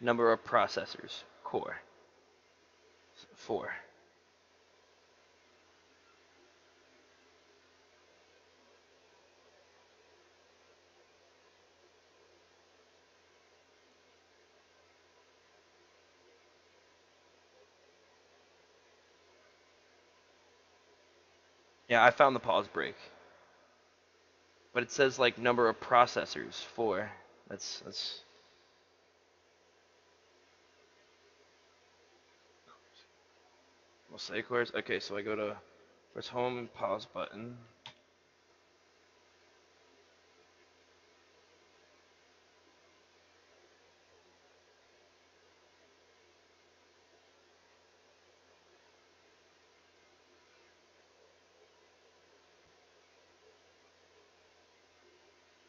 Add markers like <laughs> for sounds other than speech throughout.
Number of processors. Core. Four. Yeah, I found the pause break. But it says like number of processors, four. That's that's Say cores. Okay, so I go to press home and pause button.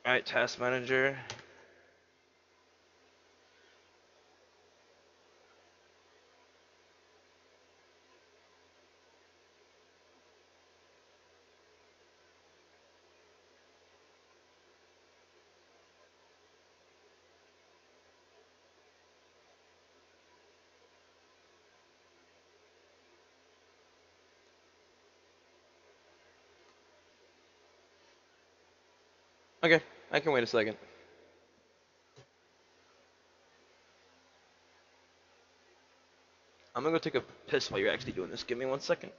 Alright, task manager. Okay, I can wait a second. I'm gonna go take a piss while you're actually doing this. Give me one second.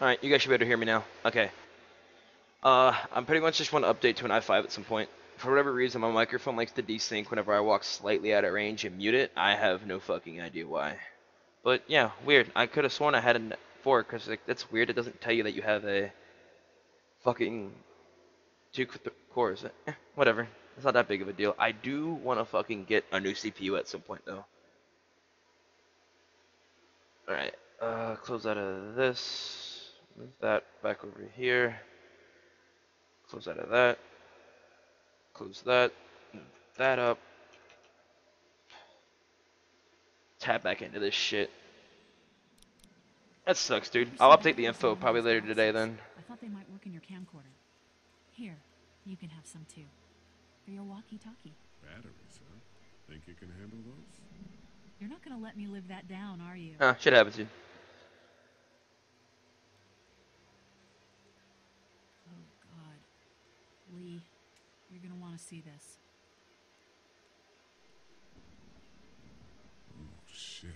Alright, you guys should be able to hear me now. Okay. Uh, I'm pretty much just want to update to an i5 at some point. For whatever reason, my microphone likes to desync whenever I walk slightly out of range and mute it. I have no fucking idea why. But yeah, weird. I could have sworn I had a four because like, that's weird. It doesn't tell you that you have a fucking two cores. Eh, whatever. It's not that big of a deal. I do want to fucking get a new CPU at some point though. All right. Uh, close out of this. Move that back over here. Close out of that. Close that. Move that up. Tap back into this shit. That sucks, dude. I'll update the info probably later today then. I thought they might work in your camcorder. Here, you can have some too. For your walkie-talkie. Batteries, huh? Think you can handle those? You're not gonna let me live that down, are you? Ah, shit happens, dude. Oh God, Lee, you're gonna want to see this. Oh, shit.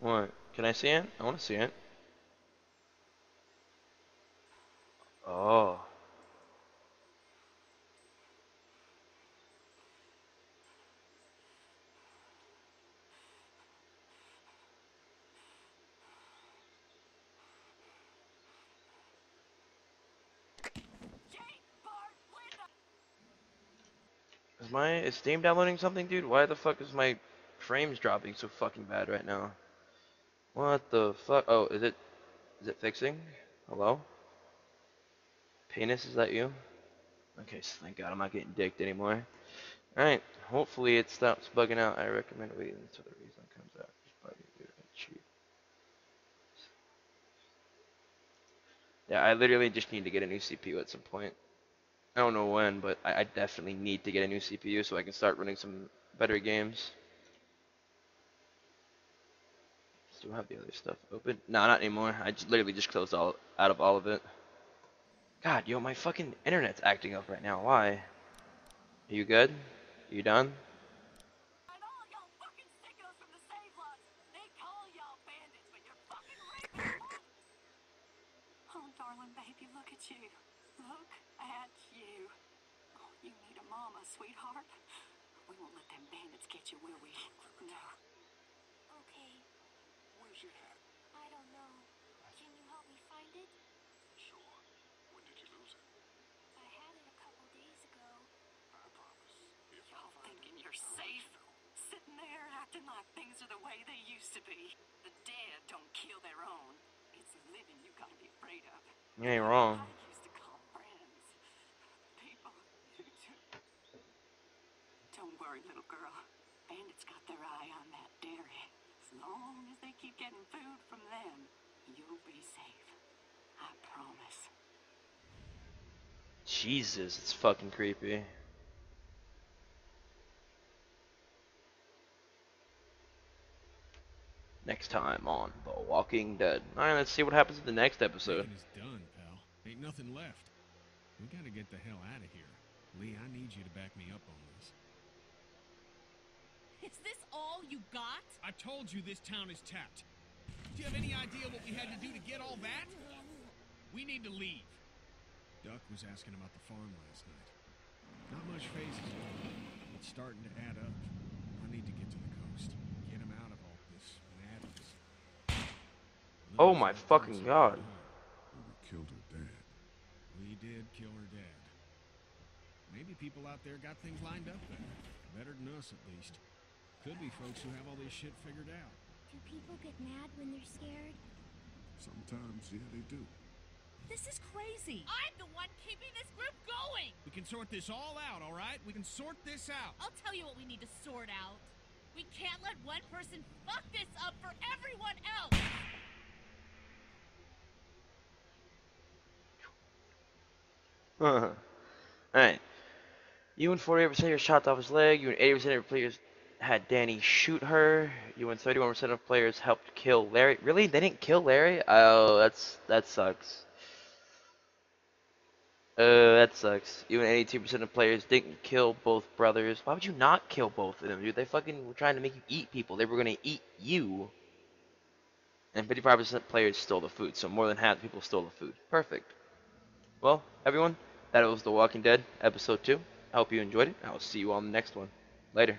What? Can I see it? I want to see it. Oh. Is my is Steam downloading something, dude? Why the fuck is my frames dropping so fucking bad right now? What the fuck? Oh, is it is it fixing? Hello? Penis, is that you? Okay, so thank God I'm not getting dicked anymore. Alright, hopefully it stops bugging out. I recommend waiting until the Ryzen comes out. Probably cheap. Yeah, I literally just need to get a new CPU at some point. I don't know when, but I, I definitely need to get a new CPU so I can start running some better games. Still have the other stuff open? No, not anymore. I just literally just closed all out of all of it. God, yo, my fucking internet's acting up right now. Why? Are you good? Are you done? Oh. Look at you. Oh, you need a mama, sweetheart. We won't let them bandits get you, will we? No. Okay, Where's your hat? I don't know. Can you help me find it? Sure. When did you lose it? I had it a couple days ago. I promise. If Y'all find thinking it, you're safe? Sitting there acting like things are the way they used to be. The dead don't kill their own. It's the living you gotta be afraid of. You ain't wrong. I used to call friends. People who took. Don't worry, little girl. Bandits got their eye on that dairy. As long as they keep getting food from them, you'll be safe. I promise. Jesus, it's fucking creepy. Next time on The Walking Dead. Alright, let's see what happens in the next episode. Macon is done, pal. Ain't nothing left. We gotta get the hell out of here. Lee, I need you to back me up on this. Is this all you got? I told you this town is tapped. Do you have any idea what we had to do to get all that? We need to leave. Duck was asking about the farm last night. Not much phases at. It's starting to add up. I need to get to the coast. Get him out of all this madness. Oh my fucking God. we killed her dad. We did kill her dad. Maybe people out there got things lined up better. Better than us, at least. Could be folks who have all this shit figured out. Do people get mad when they're scared? Sometimes, yeah, they do. This is crazy. I'm the one keeping this group going. We can sort this all out, all right? We can sort this out. I'll tell you what we need to sort out. We can't let one person fuck this up for everyone else. <laughs> Alright. You and 48% of players shot off his leg. You and 80% of your players had Danny shoot her. You and 31% of players helped kill Larry. Really? They didn't kill Larry? Oh, that's that sucks. Uh, that sucks. You and 82% of players didn't kill both brothers. Why would you not kill both of them, dude? They fucking were trying to make you eat people. They were gonna eat you. And 55% of players stole the food, so more than half the people stole the food. Perfect. Well, everyone, that was The Walking Dead, episode 2. I hope you enjoyed it. I will see you on the next one. Later.